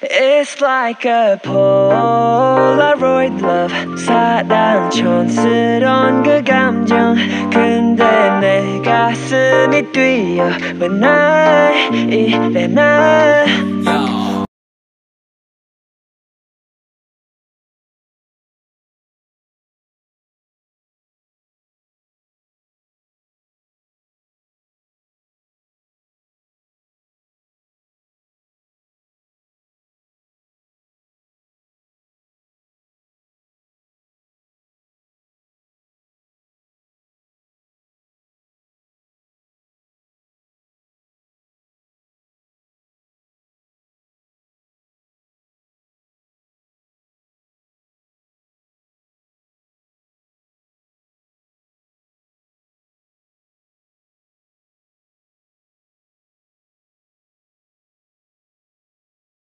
It's like a Polaroid love. 사랑 촌스러운 그 감정 근데 내 가슴이 뛰어 When I eh, 이래 나